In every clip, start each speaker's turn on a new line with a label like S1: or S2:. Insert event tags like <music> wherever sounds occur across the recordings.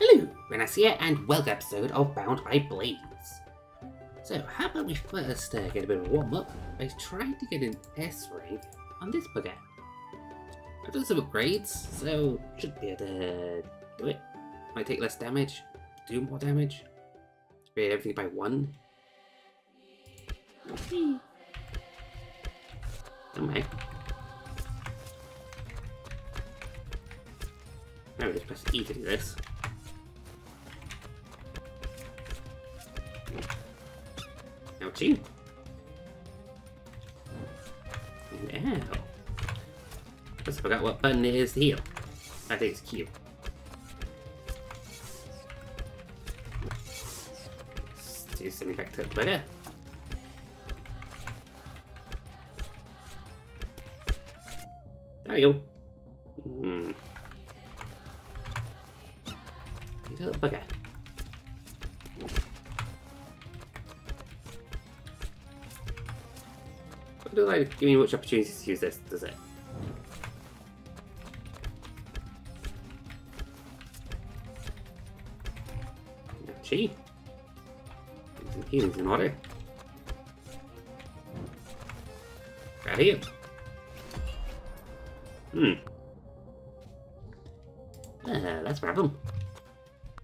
S1: Hello, Ranos here, and welcome episode of Bound by Blades. So, how about we first uh, get a bit of a warm up by trying to get an S rank on this bugger. I've done some upgrades, so should be able to do it. Might take less damage, do more damage, upgrade everything by one. Okay. Okay. Now we just press E to do this. Ouchie. Ow. Just forgot what button it is to heal. I think it's Q. Do something back to the. There we go. Hmm. Little bugger. Doesn't like give me much opportunities to use this, does it? Some healing's in order. Got here. Hmm. Uh, that's a problem.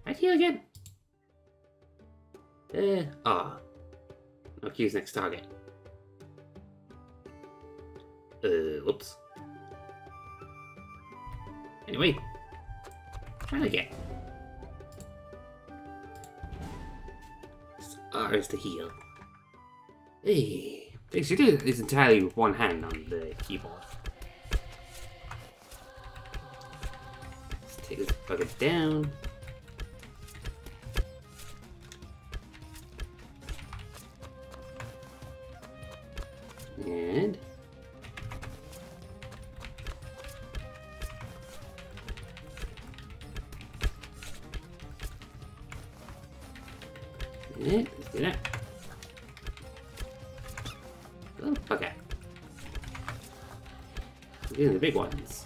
S1: Right here again. Uh, ah. Oh. I'll use next target. Anyway, try again. R is to heal. Hey, thanks. You entirely with one hand on the keyboard. Let's take this bucket down. And The big ones.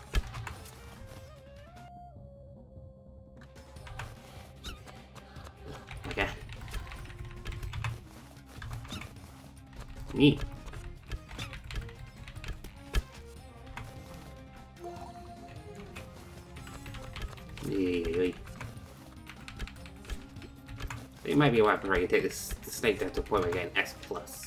S1: Okay. Neat. It might be a weapon where you take this the snake down to a point where you get an S plus.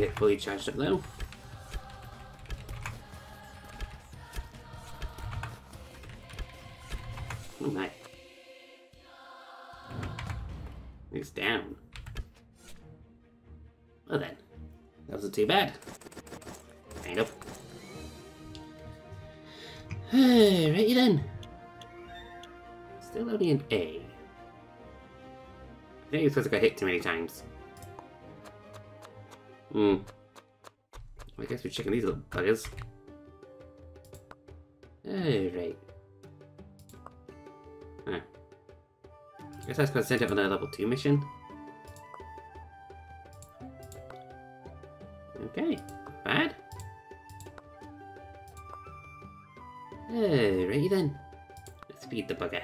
S1: Get fully charged up now. Oh my. It's down. Well then, that wasn't too bad. Kind <sighs> of. Righty then. Still only an A. I think it's because I got hit too many times. Hmm. I guess we're checking these little buggers. Alright. Huh. I guess I going to send it on a level 2 mission. Okay, bad. Alrighty then. Let's feed the bugger.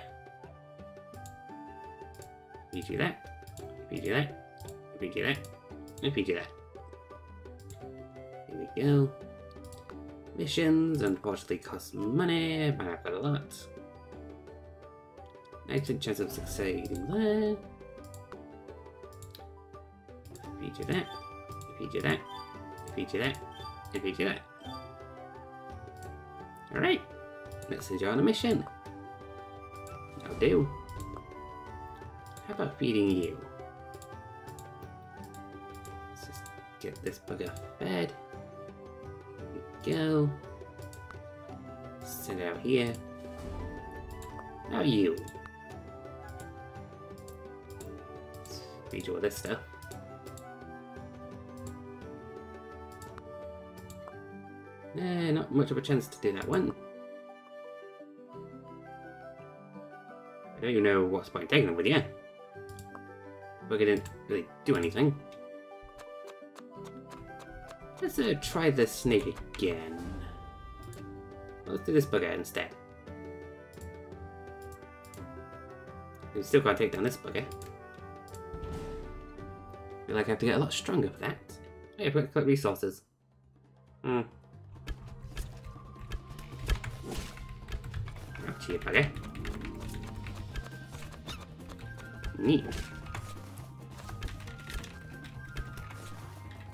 S1: Feed you that. Feed you that. Feed you that. And feed you that. Go. Missions unfortunately cost money, but I've got a lot. Excellent chance of succeeding there. Feature that. Feature that. Feature that. And feature that. Alright. Let's enjoy a mission. I'll do. How about feeding you? Let's just get this bugger fed. Go. Send it out here. How are you? You with this stuff. Eh, not much of a chance to do that one. I don't even know what's point taking them with you. But didn't really do anything. Let's uh, try the snake again. Let's do this bugger instead. We still can't take down this bugger. feel like I have to get a lot stronger for that. Oh, yeah, collect resources. Hmm. To you, bugger. Neat.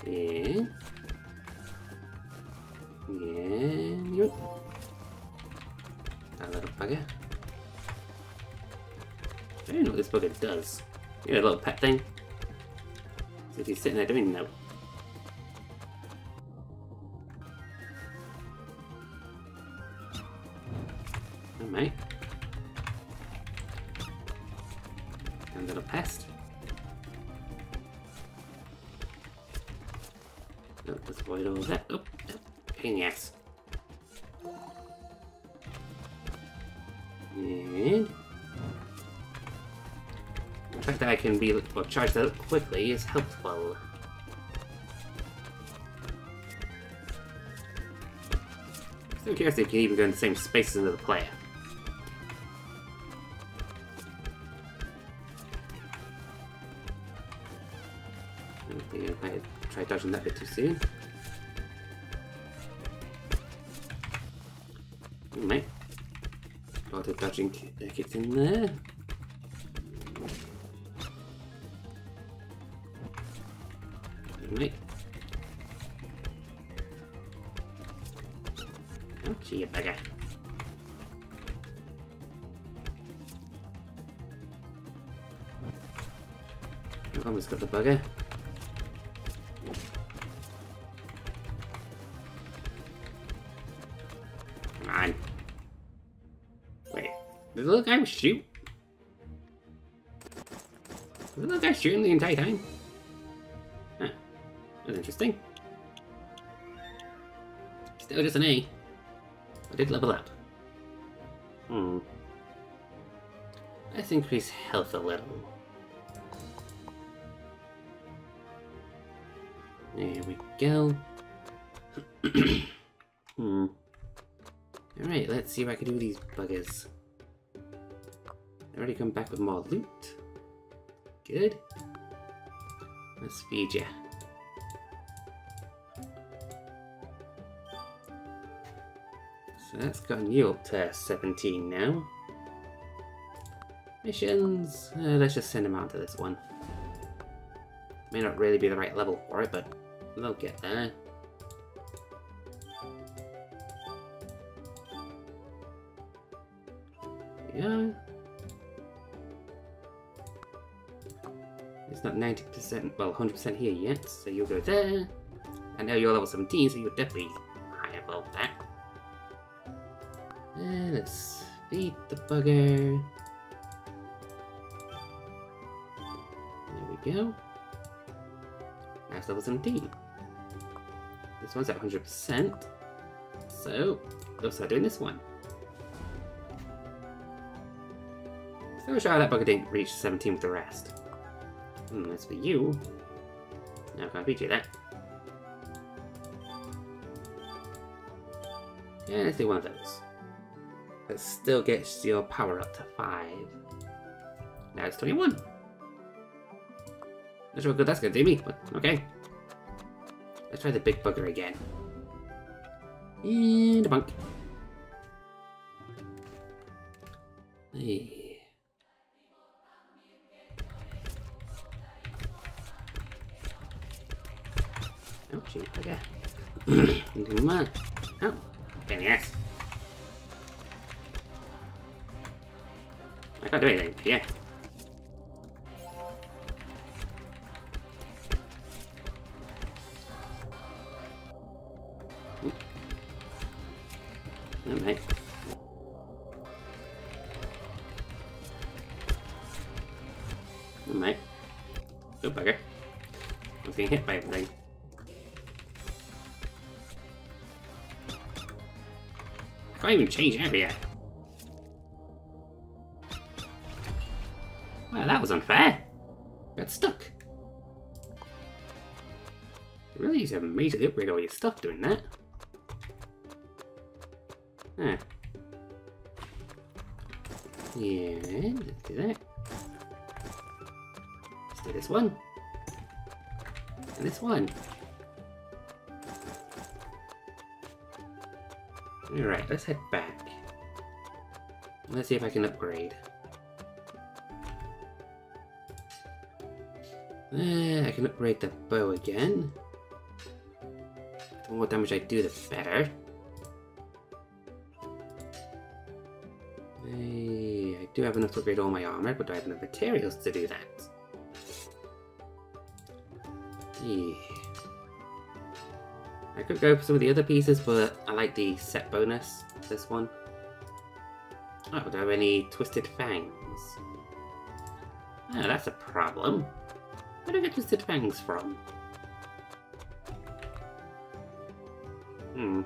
S1: Yeah. Know bugger does. Yeah, a little pet thing. So if he's sitting there doing no. Well, charged out quickly is helpful. Still curious if you can even go in the same space as another player. I think I might tried dodging that bit too soon. Hmm, might. Auto dodging gets uh, in there. The? Huh. That's interesting. Still just an A. I did level up. Hmm. Let's increase health a little. There we go. <clears throat> hmm. Alright, let's see if I can do these buggers. I already come back with more loot. Good. Let's feed you. So that's gotten you up to 17 now. Missions, uh, let's just send them out to this one. May not really be the right level for it, but they'll get there. Yeah. 100%, well, 100% here yet, so you'll go there. And now you're level 17, so you're definitely high above that. And let's beat the bugger. There we go. Now it's level 17. This one's at 100%, so let's start doing this one. So sure that bugger didn't reach 17 with the rest. Hmm, that's for you. Now I can't beat you that. Yeah, let's do one of those. That still gets your power up to 5. Now it's 21. Not sure how good that's gonna do me, but okay. Let's try the big bugger again. And a bunk. Hey. Shoot, okay. <clears throat> Come on. Oh, pain in the Can't even change area. Well, that was unfair. Got stuck. You really to majorly upgrade all your stuff doing that. Let's head back. Let's see if I can upgrade. Uh, I can upgrade the bow again. The more damage I do, the better. I do have enough to upgrade all my armor, but do I have enough materials to do that? Yeah. I could go for some of the other pieces, but I like the set bonus, this one. Oh, I have any Twisted Fangs? Oh, that's a problem. Where do I get Twisted Fangs from? Hmm.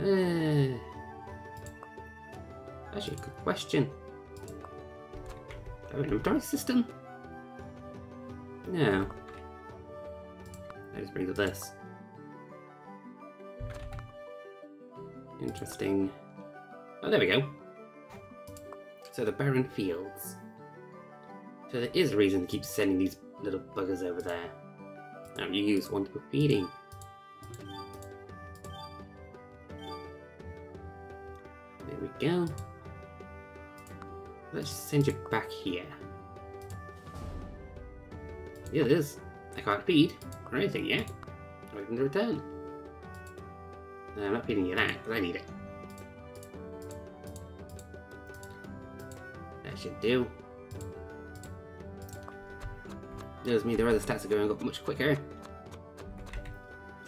S1: Uh, actually, good question. Do I have an inventory system? No. I just bring up this. Interesting. Oh, there we go. So the barren fields. So there is a reason to keep sending these little buggers over there. Now you use one for feeding. There we go. Let's send you back here. Yeah, it is. I can't feed or anything yet. Waiting to return. No, I'm not feeding you that, but I need it. That should do. Tells me the other stats are going up much quicker.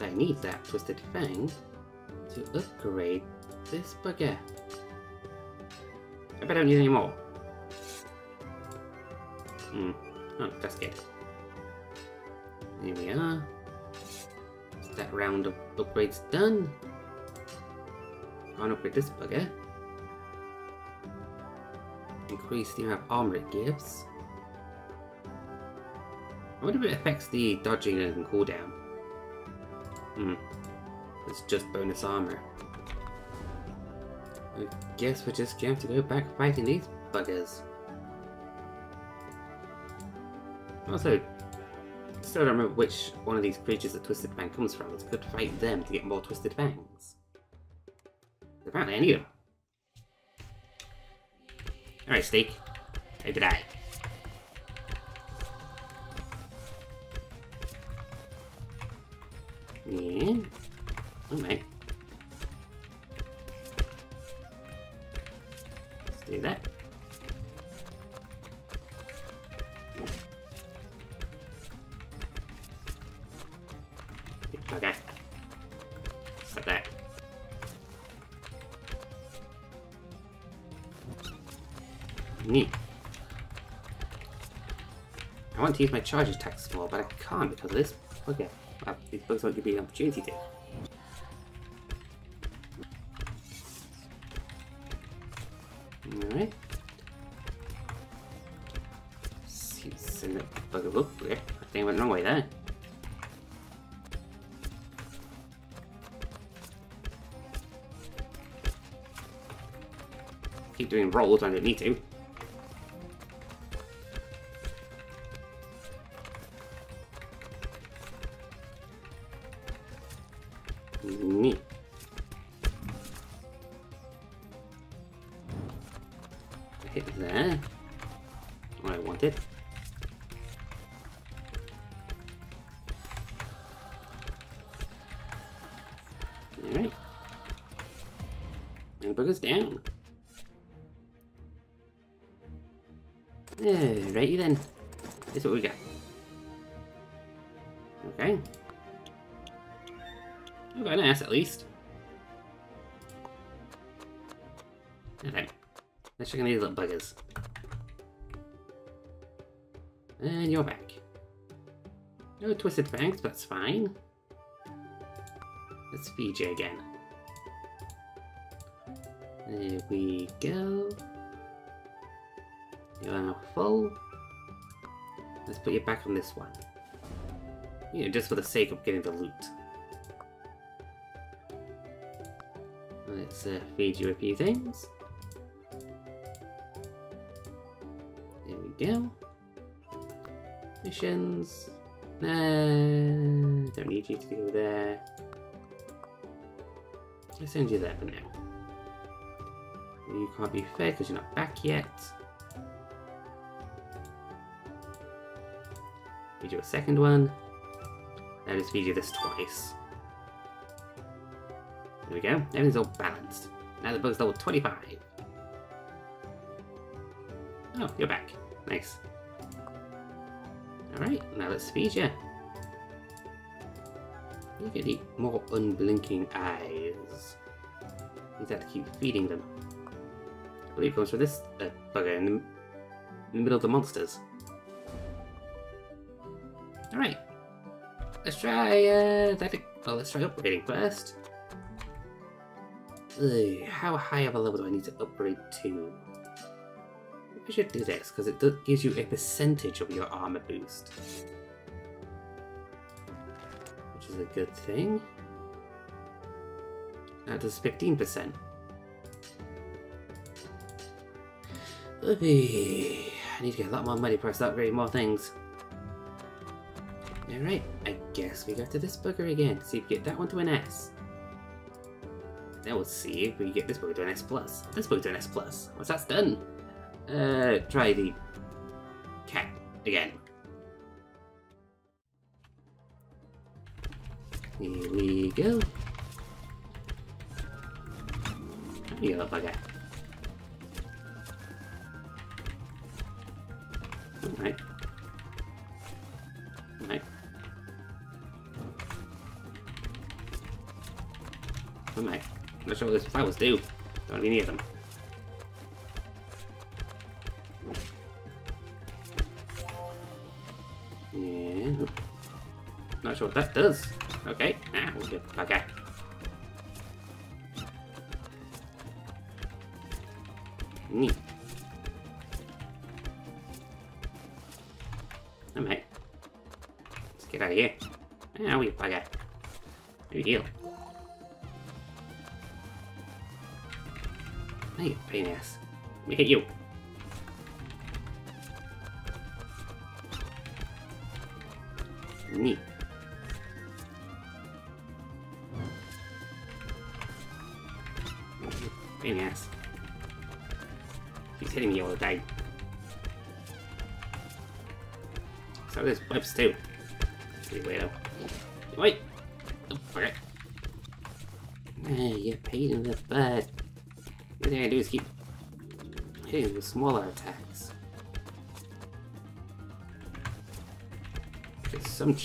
S1: I need that Twisted Fang to upgrade this bugger. I bet I don't need any more. Hmm. Oh, that's good. Here we are. That round of upgrades done. This bugger. Increase the amount of armor it gives. I wonder if it affects the dodging and cooldown. Hmm. It's just bonus armor. I guess we're just going to go back fighting these buggers. Also, still don't remember which one of these creatures the Twisted Fang comes from. It's good to fight them to get more Twisted Fangs. Apparently I need them. Alright, Steak. I? Yeah. Alright. Want to use my charge attacks more, but I can't because of this bugger. Uh, these bugs won't give me an opportunity to. Alright. Send that bugger up there. I think I went the wrong way there. Keep doing rolls when I don't need to. Then. This is what we get. Okay. We got an ass at least. Okay. Let's check on these little buggers. And you're back. No twisted fangs, that's fine. Let's feed you again. There we go. You are now full. Let's put you back on this one. You know, just for the sake of getting the loot. Let's uh, feed you a few things. There we go. Missions. Nah, don't need you to go there. I'll send you there for now. You can't be fed because you're not back yet. Feed you a second one. I'll just feed you this twice. There we go. Everything's all balanced. Now the bug's level 25. Oh, you're back. Nice. Alright, now let's feed you. You can the more unblinking eyes. You have to keep feeding them. I believe it comes from this uh, bugger in the, in the middle of the monsters. Let's try, uh, that, well, let's try upgrading first. Ugh, how high of a level do I need to upgrade to? I should do this, because it gives you a percentage of your armor boost. Which is a good thing. That does 15%. Oopie. I need to get a lot more money for us to upgrade more things. Alright, guess we go to this bugger again. See if we get that one to an S. Then we'll see if we get this bugger to an S+. plus. This bugger to an S+. plus. Once that's done, uh, try the cat again. Here we go. Little bugger. Alright. Not sure what those flowers do. Don't to be near them. Yeah. Not sure what that does. Okay. Ah, we'll get back okay.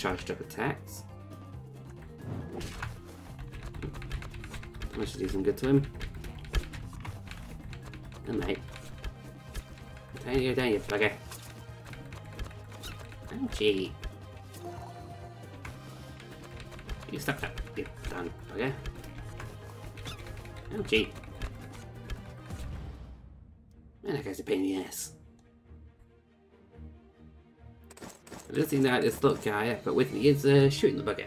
S1: Charged up attacks. I should do some good to him. Oh, mate. How you down, you bugger? Ouchie. You stop that, you done bugger. Ouchie. Man, that guy's a pain in the ass. I just think that this little guy got with me is uh, shooting the bugger.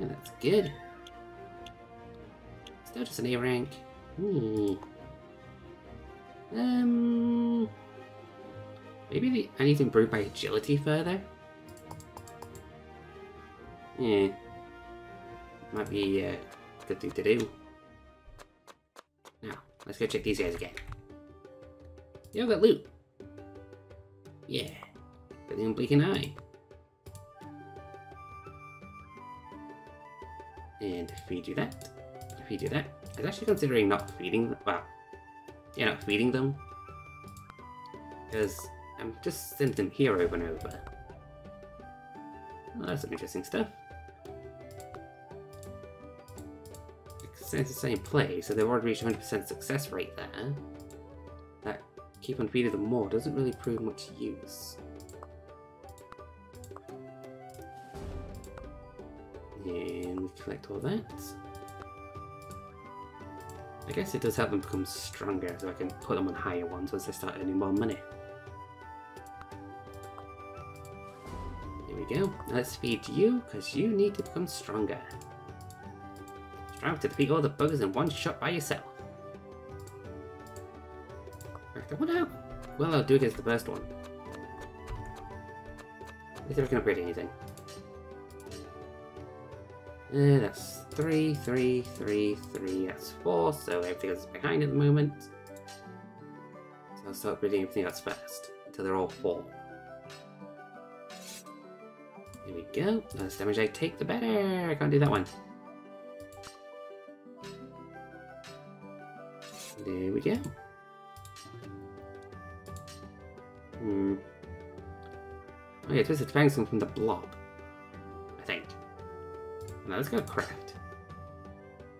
S1: Yeah, that's good. Still just an A rank. Hmm. Um. Maybe the, I need to improve my agility further. Yeah. Might be uh, a good thing to do. Now, let's go check these guys again. You got loot. Yeah. Got the unblinking eye. And feed you that. Feed you that. I was actually considering not feeding them. Well, yeah, not feeding them. Because I'm just sending them here over and over. Well, that's some interesting stuff. It's the same place, so they've already reached 100% success rate there. Keep on feeding them more doesn't really prove much use. And we collect all that. I guess it does help them become stronger, so I can put them on higher ones once they start earning more money. Here we go. Let's feed you, because you need to become stronger. Strong to defeat all the buggers in one shot by yourself. I wonder how well I'll do against the first one. Let's see if I can upgrade anything. Uh, that's three, three, three, three. That's four, so everything else is behind at the moment. So I'll start upgrading everything else first, until they're all full. Here we go. The less damage I take, the better. I can't do that one. There we go. Hmm. Oh yeah, Twisted Fangs from the blob. I think. Now let's go craft.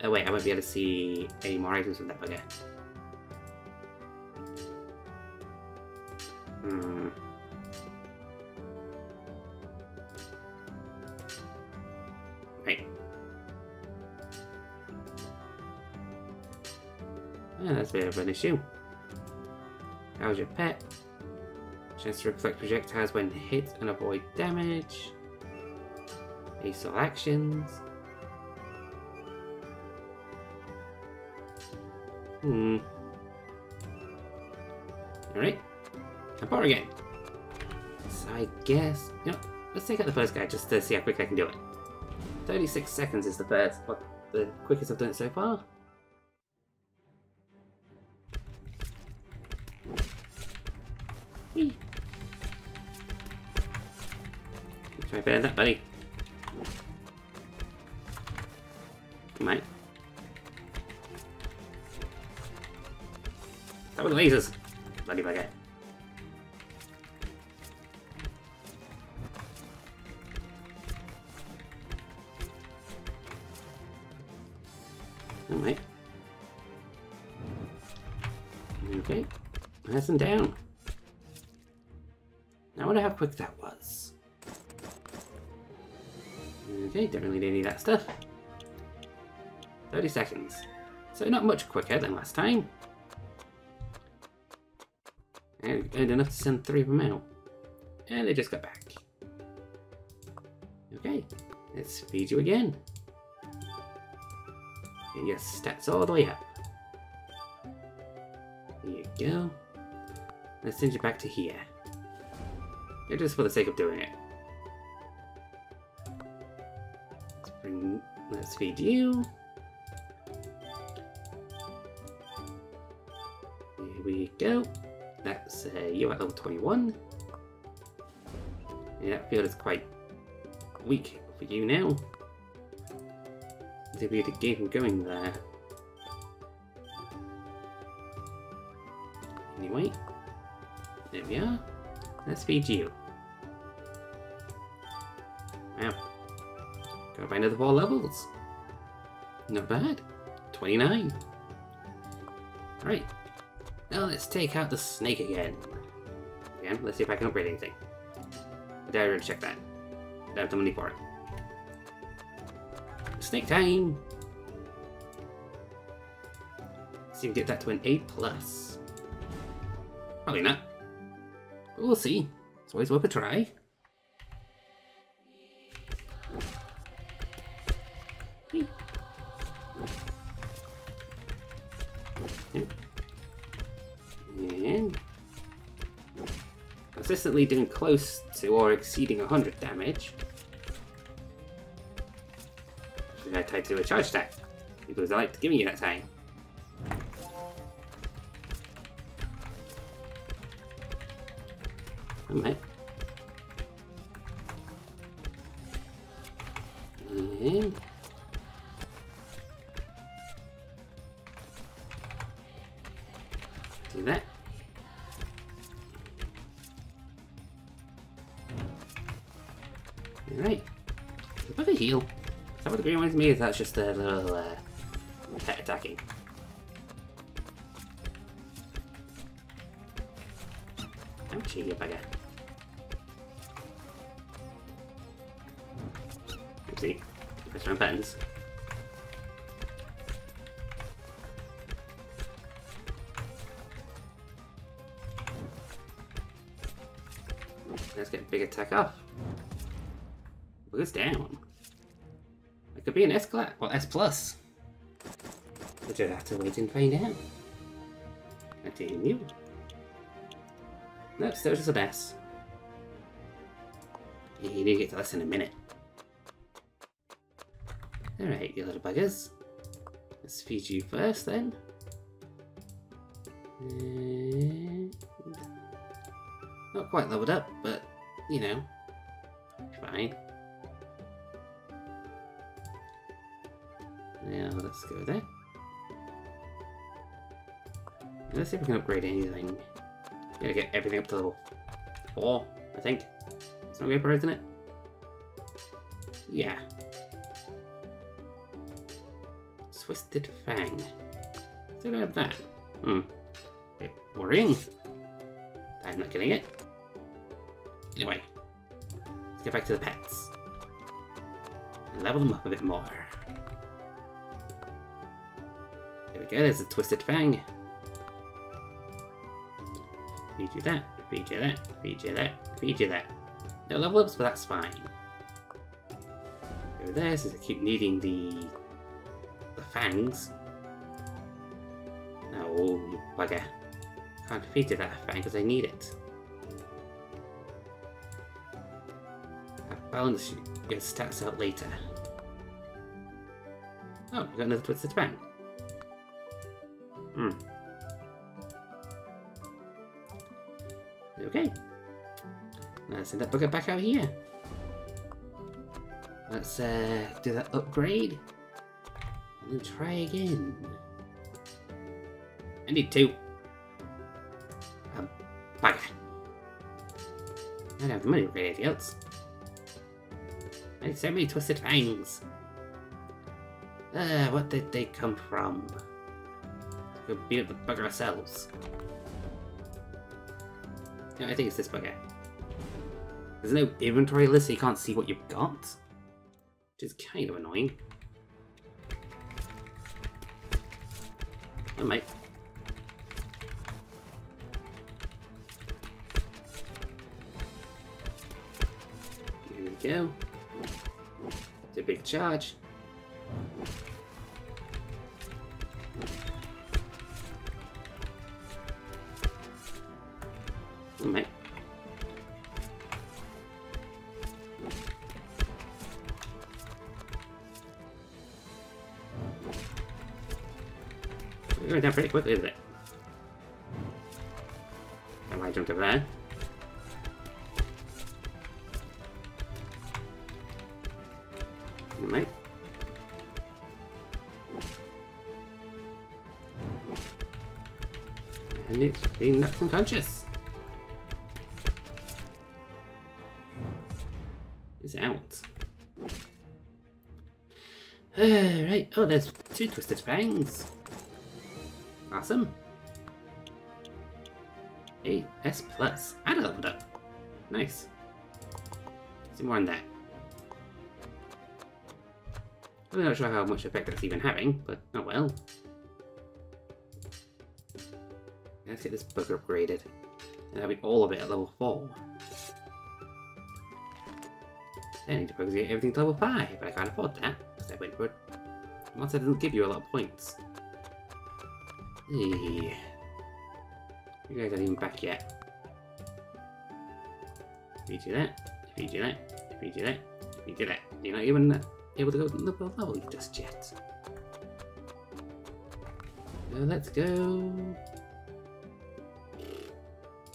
S1: Oh wait, I won't be able to see any more items from that bugger. Hmm. Yeah, that's a bit of an issue. How's your pet? Chance to reflect projectiles when hit and avoid damage. Ace actions. Hmm. Alright. I'm power again. So I guess... You know, let's take out the first guy just to see how quick I can do it. 36 seconds is the first, but the quickest I've done it so far. Quicker than last time. And earned enough to send three of them out. And they just got back. Okay, let's feed you again. Get your stats all the way up. There you go. Let's send you back to here. Yeah, just for the sake of doing it. Let's bring. Let's feed you. Go. That's uh, you at level 21. Yeah, that field is quite weak for you now. To be to get him going there. Anyway, there we are. Let's feed you. Wow. Got by another four levels. Not bad. 29. Right. Now let's take out the snake again. Again, let's see if I can upgrade anything. I did already check that. I don't have the money for it. Snake time! See if we can get that to an A+. plus. Probably not. But we'll see. It's always worth a try. Consistently doing close to or exceeding 100 damage. I tried to do a charge attack because I like giving you that time. Alright. A a heal. Is that what the green one's me? Is that just a little uh, pet attacking? Ouchie, you bugger. Oopsie. Press my buttons. Let's get big attack off. Boost down. It could be an S class or S plus. We'll just have to wait and find out. Continue. Nope, still just an S. You need to get to less in a minute. Alright, you little buggers. Let's feed you first then. And... Not quite leveled up, but you know, See if we can upgrade anything. Gotta get everything up to level 4, I think. It's not upgrade, isn't it? Yeah. Twisted Fang. Still have that. Hmm. Bit worrying. I'm not getting it. Anyway, let's get back to the pets. Level them up a bit more. There we go, there's a Twisted Fang. Feed you that, feed you that, feed you that, feed you that. No level ups, but that's fine. Over there, since I keep needing the the fangs. No, you bugger. Can't feed you that fang because I need it. balance your stats out later. Oh, we got another Twisted Fang. Hmm. Let's send that bucket back out here. Let's uh, do that upgrade. And then try again. I need two. Um, bugger. I don't have the money for anything else. I need so many twisted fangs. Ah, what did they come from? Go beat up the bugger ourselves. No, I think it's this bugger. There's no inventory list so you can't see what you've got. Which is kind of annoying. Oh, mate. Here we go. It's a big charge. Pretty quickly, isn't it? And I jumped over there. Mate. And it's being knocked unconscious. It's out. <sighs> Alright, oh, there's two Twisted Fangs. Awesome. A S plus. I leveled up. Nice. See more on that. I'm not sure how much effect that's even having, but oh well. Let's get this book upgraded. And that'll be all of it at level 4. Then I need to focus get everything to level 5, but I can't afford that, because I went for it. Once I doesn't give you a lot of points. You guys aren't even back yet. Feed you do that, feed you do that, feed you do that, feed you do that. You're not even able to go to the level just yet. So let's go.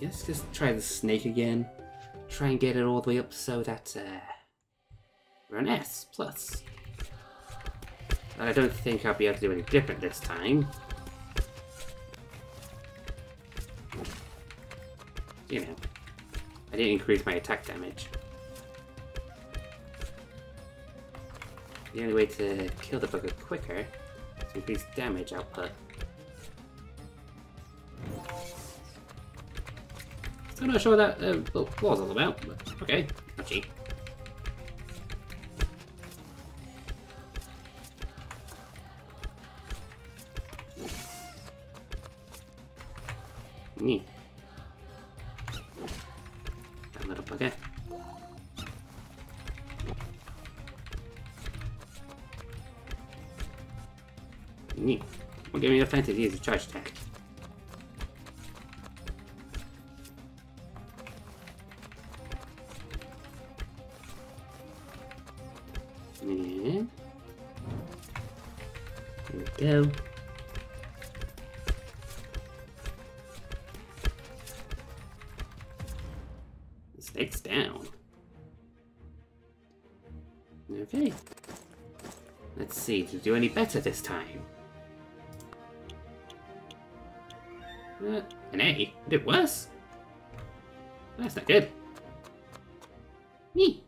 S1: Let's just try the snake again. Try and get it all the way up so that uh, we're an S plus. I don't think I'll be able to do any different this time. You know, I didn't increase my attack damage. The only way to kill the bugger quicker is to increase damage output. Still not sure what that uh, claw's all about, but okay, touchy. Time to use a charge tank. And there we go. Snake's down. Okay. Let's see, to do any better this time. An A? Did worse? That's not good. Me.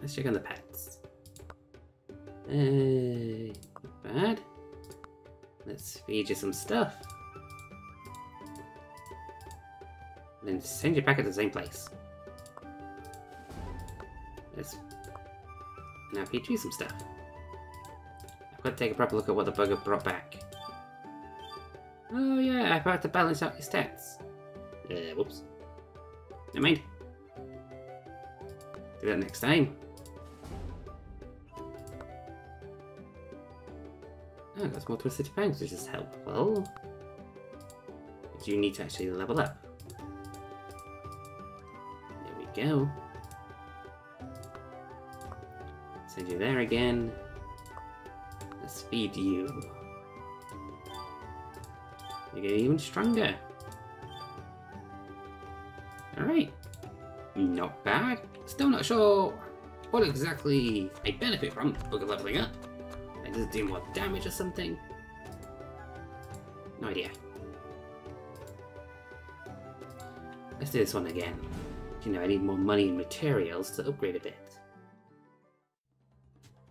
S1: Let's check on the pets. Uh, bad. Let's feed you some stuff. Then send you back at the same place. Let's now feed you some stuff. I've got to take a proper look at what the bugger brought back. Yeah, I forgot to balance out your stats. Uh, whoops. Never mind. Do that next time. Oh, got more Twisted Fangs, which is helpful. But you need to actually level up. There we go. Send you there again. Let's feed you. You get even stronger. Alright. Not bad. Still not sure what exactly I benefit from book of leveling up. I just do more damage or something. No idea. Let's do this one again. You know, I need more money and materials to upgrade a bit.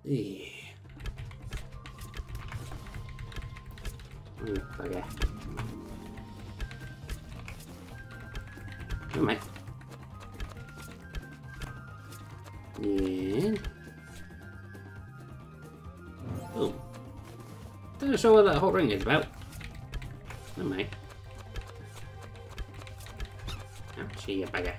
S1: Yeah. Mm, bugger. Oh my. Yeah. Oh. Don't know what that whole ring is about. Oh my. Ouchie, you bugger.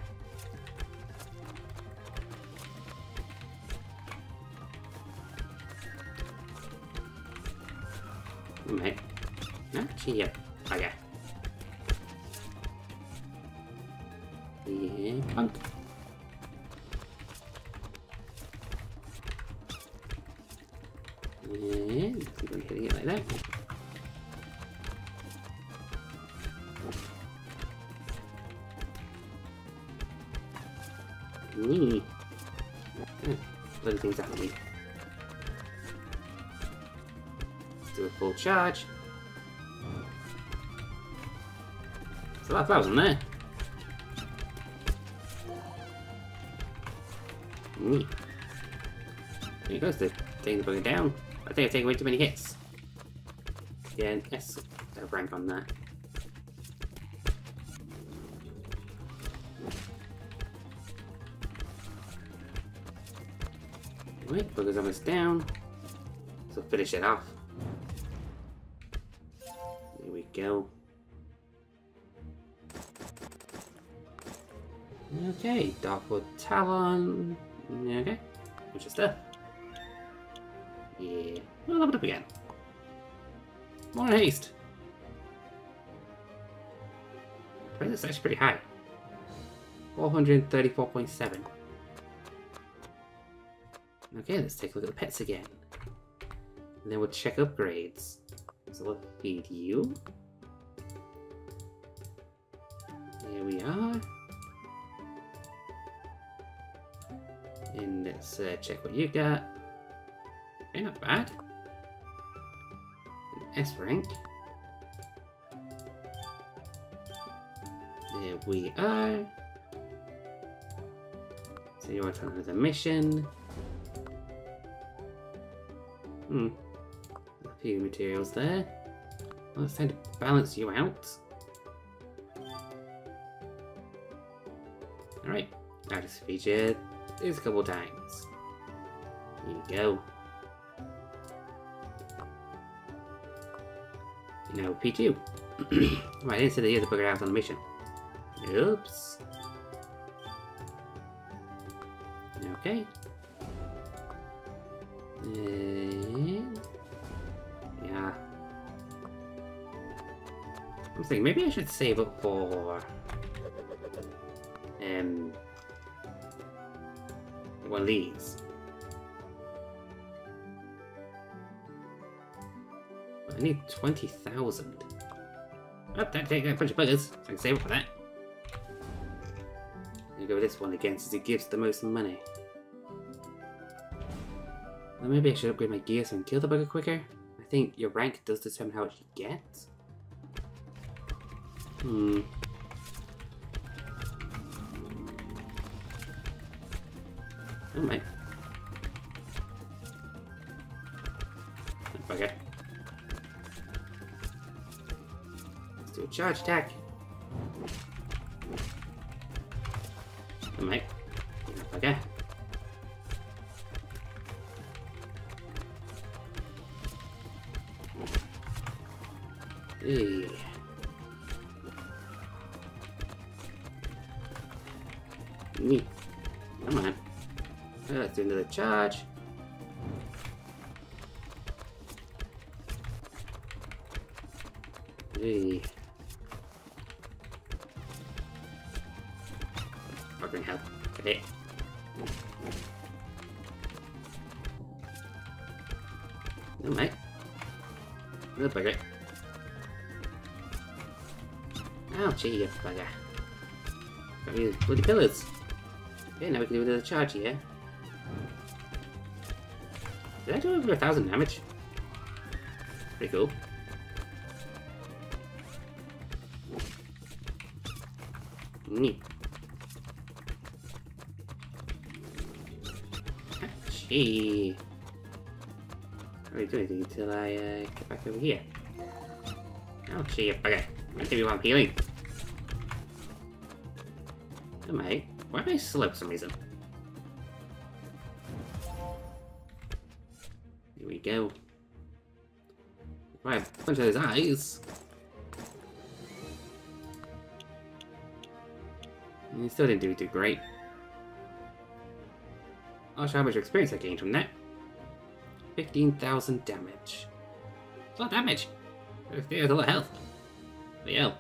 S1: Charge. Lot of thousand there. Neat. There goes the thing bringing down. I think I take way too many hits. Yeah, yes, a uh, rank on that. Right, bugger's almost down. So finish it off. Darkwood Talon. Okay, which is there. Yeah, we'll level it up again. More haste. Price is actually pretty high. 434.7. Okay, let's take a look at the pets again. And then we'll check upgrades. So we'll feed you. There we are. And let's uh, check what you got. Okay, not bad. An S rank. There we are. So you want to another mission. Hmm. A few materials there. Well, it's time to balance you out. Alright, I just featured this a couple times. Here you go. Now P2. <clears throat> right, I didn't say the other bugger out on the mission. Oops. Okay. Yeah. I'm thinking maybe I should save up for one of these. I need 20,000. Oh, that take a bunch of buggers, so I can save up for that. I'm go with this one again since it gives the most money. Well, maybe I should upgrade my gear so I can kill the bugger quicker. I think your rank does determine how much you get. Hmm. Charge attack. Oh my. Charge here. Did I do over a thousand damage? Pretty cool. Neat. Gee. I don't do anything until I uh, get back over here. Oh, gee, bugger. I give you one healing. I? Why am I slow for some reason? Go. Right, bunch of those eyes. And you still didn't do too great. Not sure how much experience I gained from that. 15,000 damage. A lot of damage. There's a lot of health. But yeah.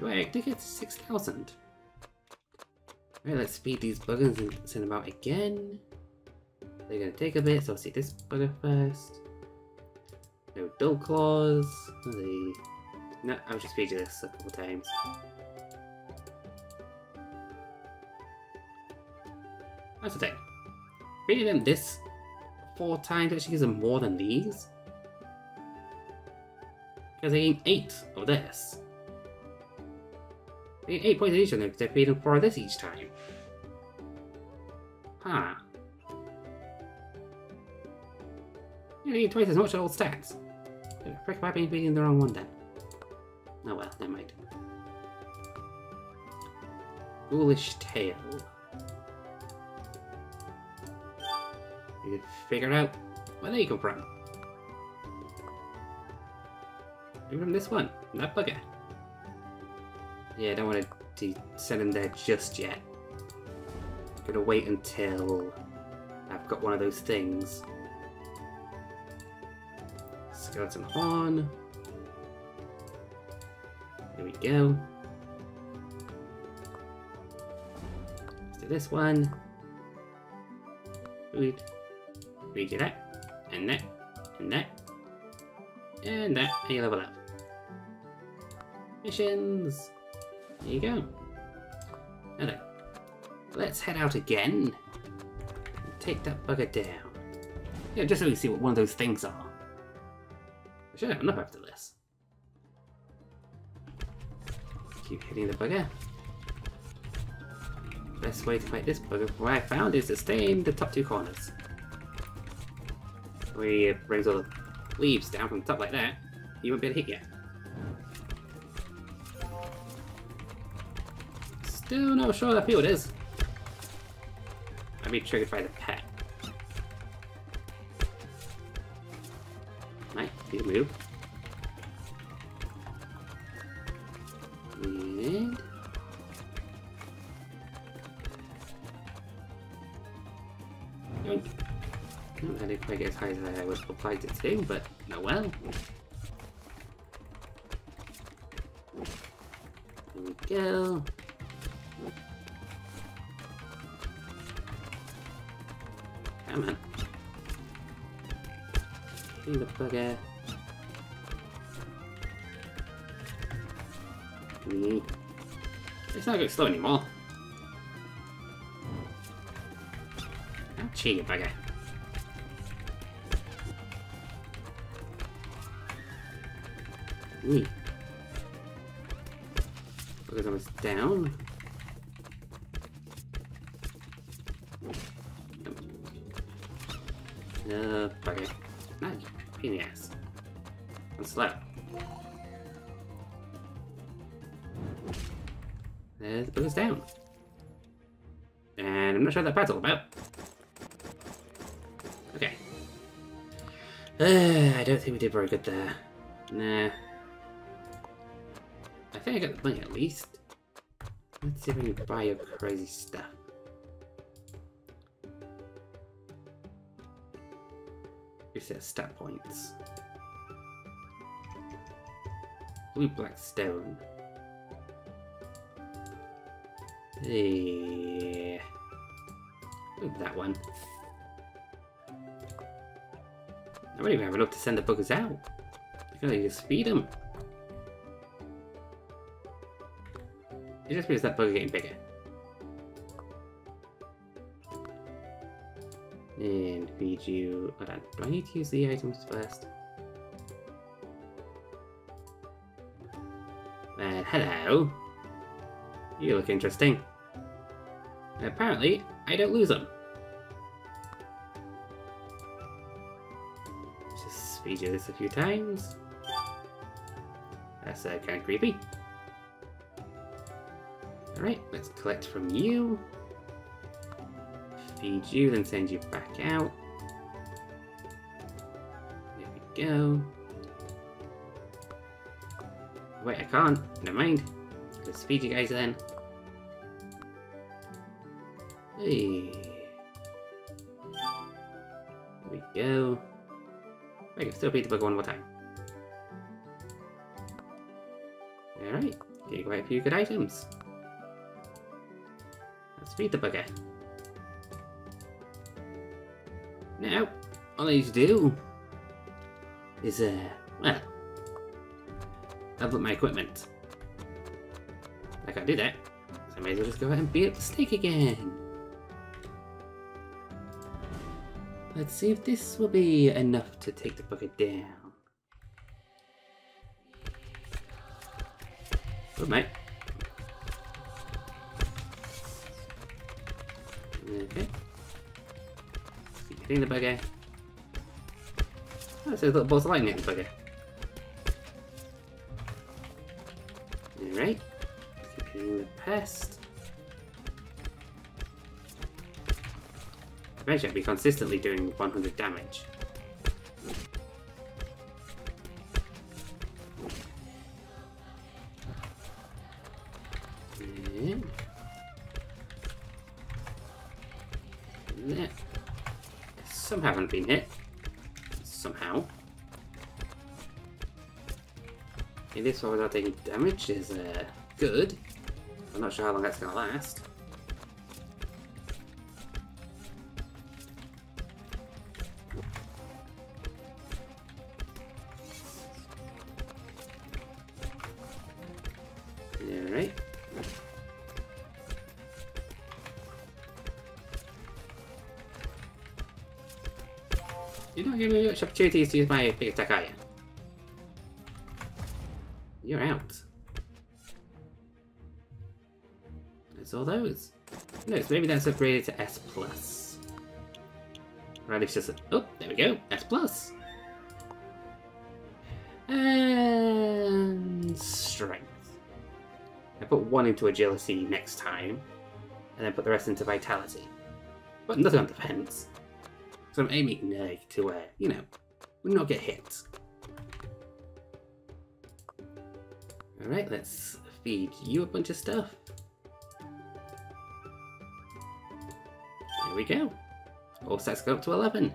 S1: Wait, I think it's 6,000. Alright, let's speed these buggers and send them out again. They're gonna take a bit, so I'll see this bugger first. No dull claws. The... No, I'll just you this a couple times. That's the thing. Beating them this four times actually gives them more than these. Because they gain eight of this. They eight points each of them because they beat them four of this each time. Huh. You need twice as much old stats. Frick, why be beating the wrong one then? Oh well, never mind. Ghoulish tail. You can figure out where they come from. Maybe from this one, that bugger. Yeah, I don't want to send him there just yet. Gonna wait until I've got one of those things. Skeleton horn. There we go. Let's do this one. Food. We do that, and that, and that, and that, and you level up. Missions! There you go. Hello. Let's head out again. Take that bugger down. Yeah, just so we see what one of those things are. I should have after this. Keep hitting the bugger. Best way to fight this bugger, what I found, is to stay in the top two corners. Where he uh, brings all the leaves down from the top like that, he won't be able to hit you. Still not sure that field is. I'd be triggered by the pet. Can't move. And... Yoink. No, I didn't quite as high as I was applied to take, but oh well. There we go. Come on. Clean the bugger. Going slow anymore. You bugger. Ooh. Bugger's almost down. What that part's all about. Okay. Uh, I don't think we did very good there. Nah. I think I got the money at least. Let's see if we can buy your crazy stuff. Reset stat points. Blue black stone. Hey. That one. I don't even have enough to send the buggers out. I gotta just feed them. It just means that bugger getting bigger. And feed you. Hold on. Do I need to use the items first? Uh, hello. You look interesting. Apparently, I don't lose them. Just feed you this a few times. That's uh, kind of creepy. Alright, let's collect from you. Feed you, then send you back out. There we go. Wait, I can't. Never mind. Let's feed you guys then. Hey. There we go. Wait, still feed the bug one more time. Alright, getting quite a few good items. Let's feed the bugger. Now, all I need to do is, uh, well, level up my equipment. I can't do that, so I may as well just go ahead and beat up the snake again. Let's see if this will be enough to take the bucket down. Good mate. Okay. Keep hitting the bugger. Oh, so little balls of lightning the bugger. Alright. Keep hitting the pest. Eventually I'll be consistently doing 100 damage. Some haven't been hit. Somehow. Okay, this one without taking damage is uh, good. I'm not sure how long that's going to last. Opportunities to use my big attack, you? You're out. That's all those. No, so maybe that's upgraded to S plus. Right, it's just a, oh, there we go, S plus. And strength. I put one into agility next time, and then put the rest into vitality. But nothing on defense. So I'm aiming like, to, uh, you know, not get hit. Alright, let's feed you a bunch of stuff. There we go. All stats go up to 11.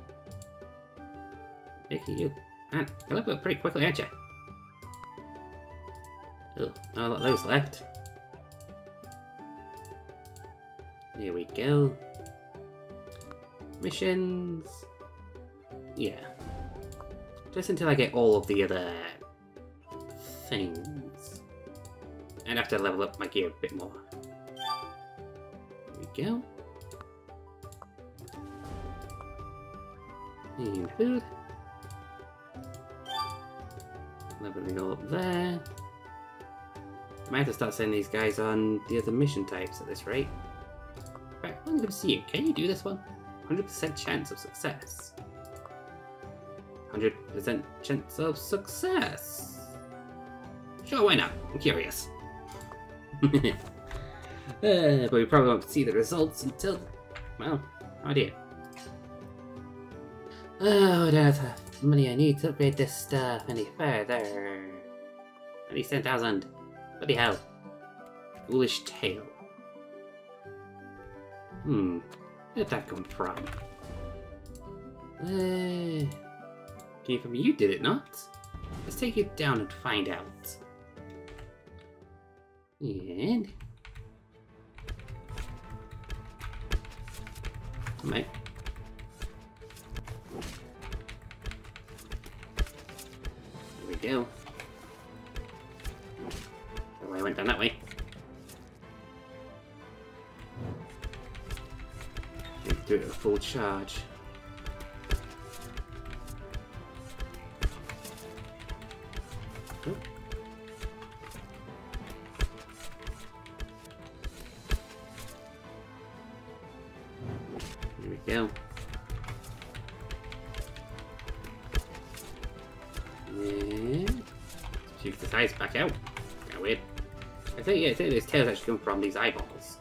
S1: Making you and level up pretty quickly, aren't you? Oh, not a lot of those left. Here we go. Missions. Yeah. Just until I get all of the other things. And have to level up my gear a bit more. There we go. And food. Leveling all up there. I might have to start sending these guys on the other mission types at this rate. Right, I'm going to see you. Can you do this one? 100% chance of success. 100% chance of success. Sure, why not? I'm curious. <laughs> uh, but we probably won't see the results until, well, oh dear. Oh, that's the money I need to upgrade this stuff any further. At least 10,000. Bloody hell. Ghoulish tail. Hmm. Where did that come from? Uh, came from you, did it not? Let's take it down and find out. And... Mate. There we go. Oh, I went down that way. Do it at full charge. Tail's actually come from these eyeballs.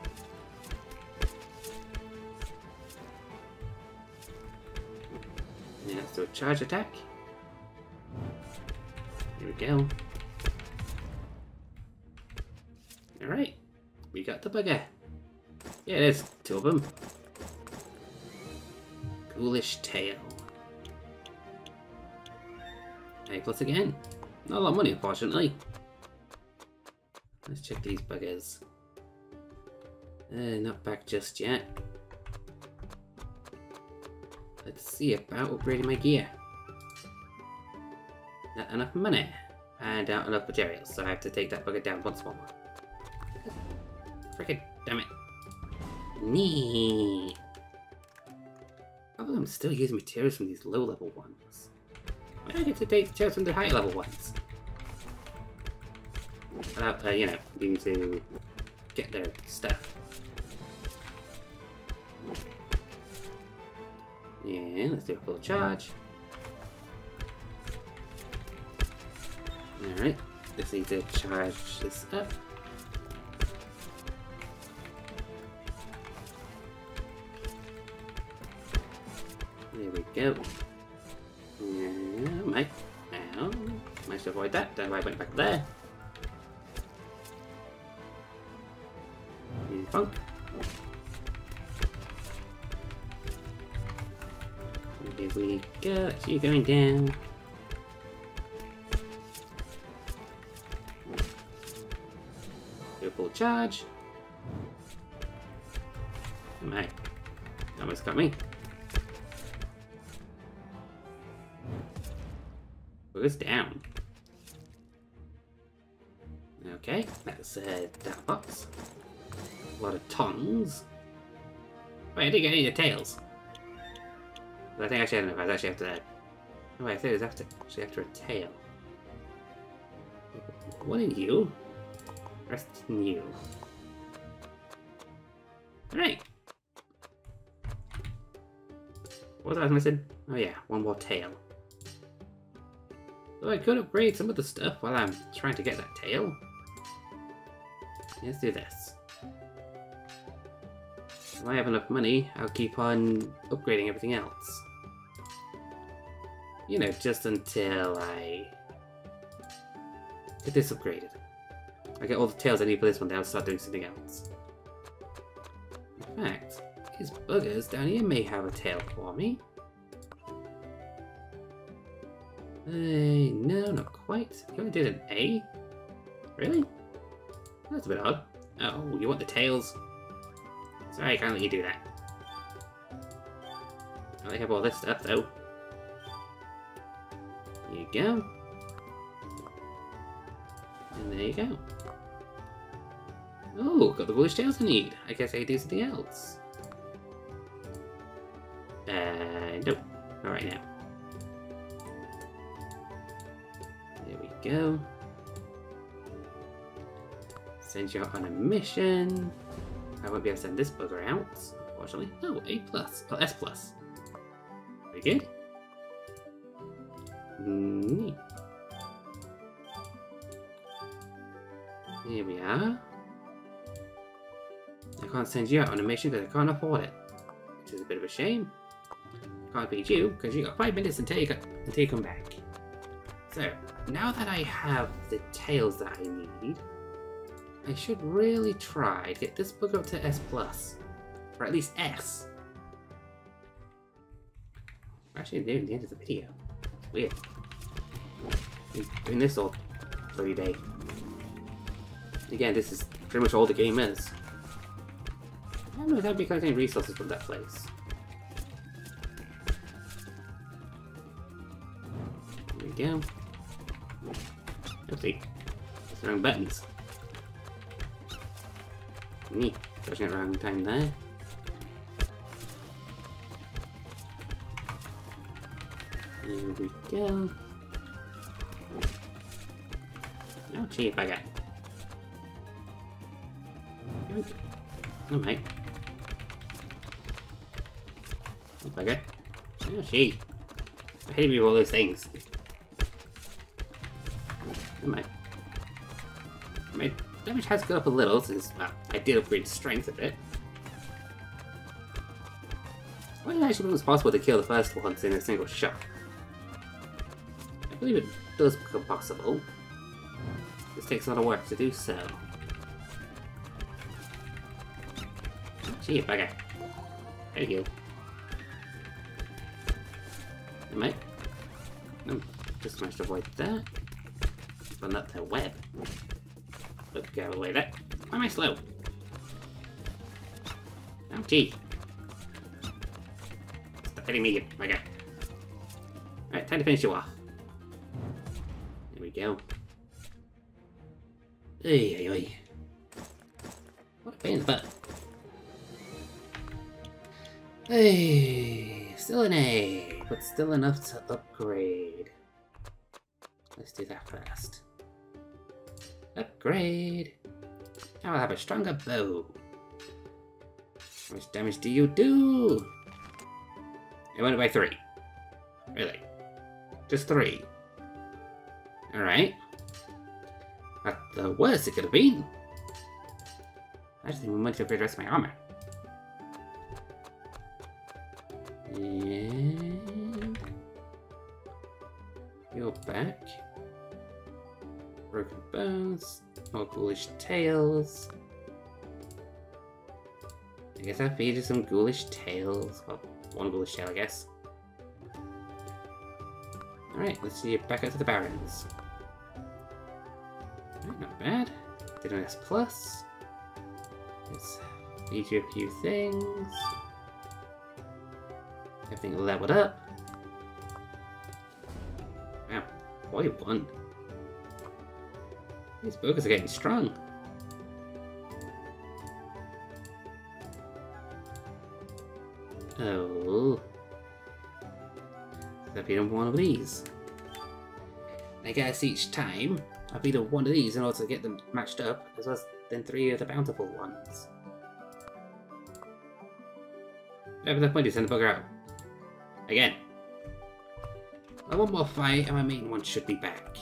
S1: Yeah, a charge attack. Here we go. Alright. We got the bugger. Yeah, there's two of them. Ghoulish tail. A plus again. Not a lot of money, unfortunately. Let's check these buggers. Uh, not back just yet. Let's see about upgrading my gear. Not enough money. And not enough materials, so I have to take that bugger down once more. Frickin' damn it. Nee. I'm still using materials from these low level ones. Why do I get to take materials from the high level ones? Without, uh, you know, needing to get their stuff. Yeah, let's do a full charge. Alright, just need to charge this up. There we go. Yeah, might, ow, managed avoid that, then I went back there. Funk. Here we go, that's you going down. Do a full charge. Mate, almost got me. Goes down. Okay, that's uh, that box. A lot of tongues. Wait, I didn't get any of the tails. But I think actually I don't know if I actually have to. Oh, wait, I think it's after actually after a tail. What in you? Rest in you. Alright. What was I missing? Oh yeah, one more tail. So I could upgrade some of the stuff while I'm trying to get that tail. Let's do this. If I have enough money, I'll keep on upgrading everything else. You know, just until I get this upgraded. I get all the tails I need for this one, then I'll start doing something else. In fact, These buggers down here may have a tail for me. Uh, no, not quite. You only did an A? Really? That's a bit odd. Oh, you want the tails? Sorry, I can't let you do that. I have all this stuff, though. There you go. And there you go. Oh, got the ghoulish tails I need. I guess I can do something else. Uh, nope. Not right now. There we go. Send you out on a mission. I won't be able to send this bugger out, unfortunately. Oh, A plus. Oh, S plus. Very good. Neat. Here we are. I can't send you out on a mission because I can't afford it. Which is a bit of a shame. Can't beat you because you got five minutes until you, got, until you come back. So, now that I have the tails that I need, I should really try to get this book up to S+. plus, Or at least S. Actually near the end of the video. Weird. Doing this all bloody day. Again, this is pretty much all the game is. I don't know if I'd be collecting resources from that place. There we go. Oopsie. It's the wrong buttons. Me, pushing it wrong time there. There we go. Oh, gee, I got. Oh, bugger. Oh, gee. I hate me all those things. Alright. Damage has gone up a little since well, I did upgrade strength a bit. Why did it actually was possible to kill the first ones in a single shot? I believe it does become possible. This takes a lot of work to do so. Gee, bugger. There you go. Am I? Just managed to avoid that. But not the web. Look, get away there. Why am I slow? Gee. Stop hitting me, bugger. Alright, time to finish you off. There we go. Ay, ay, ay. What a pain in the butt. Hey, still an A, but still enough to upgrade. Let's do that first. Upgrade. Now I'll have a stronger bow. How much damage do you do? It went by three. Really? Just three. Alright. Not the worst it could have been. I just think we the of my armor. And you're back. Broken bones, more ghoulish tails. I guess I'll feed you some ghoulish tails. Well, one ghoulish tail, I guess. Alright, let's see you back out to the Barrens. Alright, not bad. Did an S plus. Let's feed you a few things. Everything leveled up. Wow, boy one. These burgers are getting strong. Oh. I beat him one of these. I guess each time I beat up one of these in order to get them matched up, as well as then three of the bountiful ones. Whatever the point is, send the bugger out. Again. Well, one more fight and my main one should be back.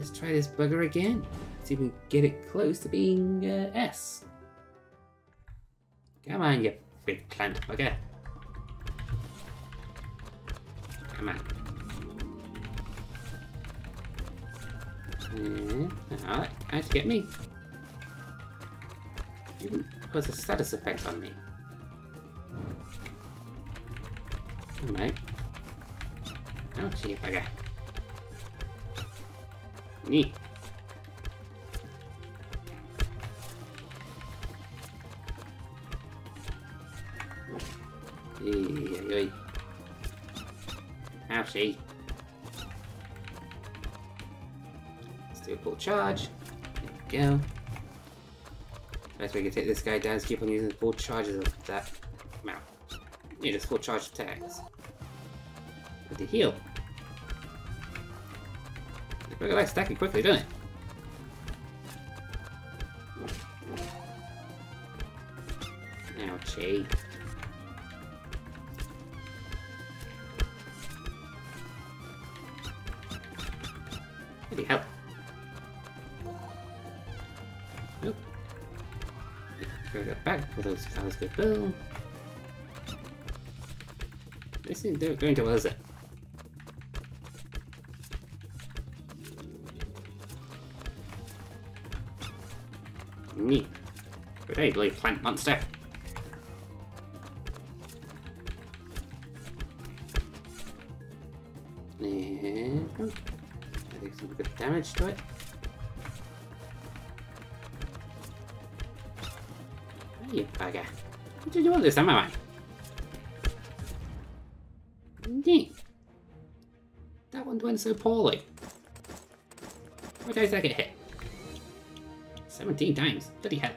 S1: Let's try this bugger again. See if we can get it close to being uh, S. Come on, you big plant bugger. Come on. Yeah, alright, trying to get me. Even puts a status effect on me. Alright. Gee, bugger. Neat. Ouchie. Let's do a full charge. There we go. Best way to take this guy down is keep on using full charges of that amount. Yeah, just full charge attacks. With the heal. Look at that stacking quickly, doesn't it? Ouchie. Bloody hell. Nope. Throw that back for those good boom. This isn't do- going to is it? Day, plant monster. And I think some good damage to it. You bugger. What did you want this time, am I? Neat. That one went so poorly. Times did I get hit? 17 times. Bloody hell.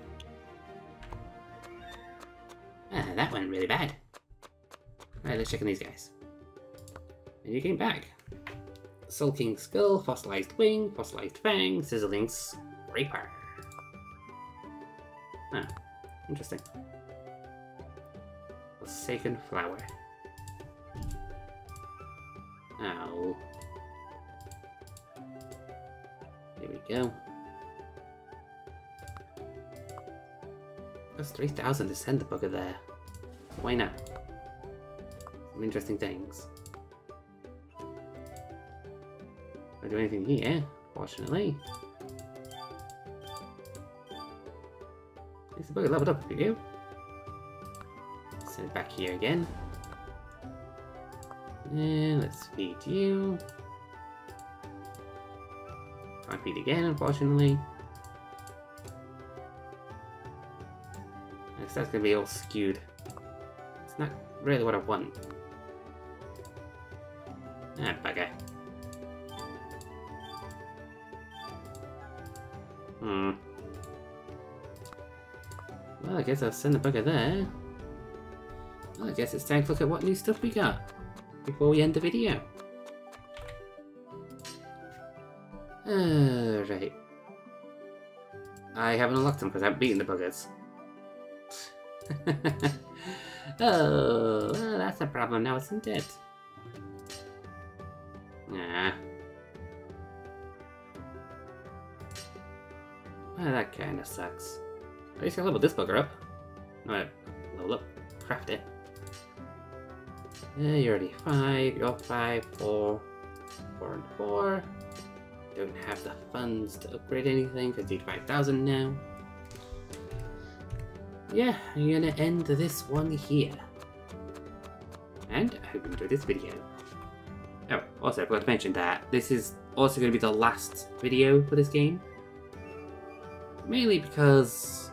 S1: Alright, let's check on these guys. And you came back. Sulking skull, fossilized wing, fossilized fang, sizzling scraper. Ah, interesting. Forsaken flower. Ow. There we go. That's 3,000 to send the bugger there. Why not? Some interesting things. Don't do anything here, fortunately. Is the bugger leveled up for you? Send it back here again. And let's feed you. Can't feed again, unfortunately. Yes, that's gonna be all skewed. It's not really what I want. Guess I'll send the bugger there. Well, I guess it's time to look at what new stuff we got before we end the video. Alright. I haven't unlocked them because I haven't beaten the buggers. <laughs> oh, well, that's a problem now, isn't it? Nah. Well, that kinda sucks. At least I leveled this bugger up. No, level up. Craft it. Yeah, you're already five, you're five, four, four and four. Don't have the funds to upgrade anything because need 5,000 now. Yeah, I'm gonna end this one here. And I hope you enjoyed this video. Oh, also I forgot to mention that this is also going to be the last video for this game. Mainly because...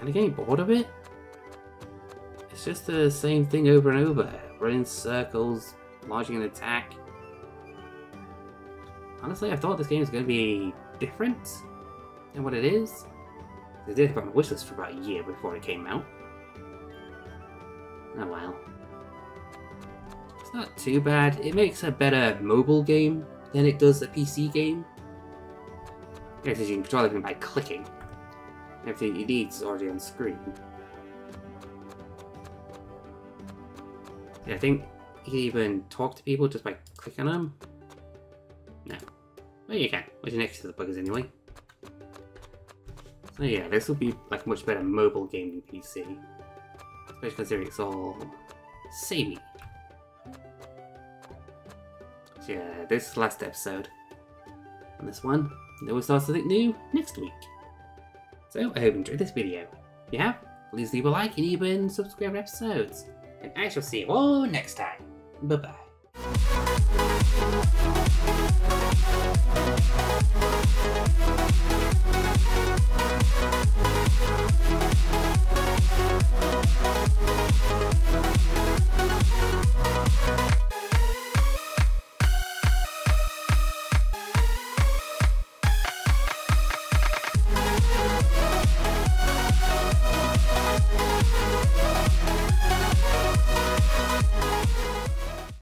S1: kind of getting bored of it. It's just the same thing over and over. Running circles, launching an attack. Honestly, I thought this game was going to be different than what it is. I did have it on my wishlist for about a year before it came out. Oh well. It's not too bad. It makes a better mobile game than it does a PC game. Because you can control everything by clicking. Everything you need is already on screen. Yeah, I think you can even talk to people just by clicking on them. No. Well, you can. You're next to the buggers anyway. So yeah, this will be like a much better mobile game than PC. Especially considering it's all samey. So yeah, this last episode on this one. Then we'll start something new next week. So I hope you enjoyed this video. If you have, please leave a like and even subscribe to episodes. And I shall see you all next time. Bye bye.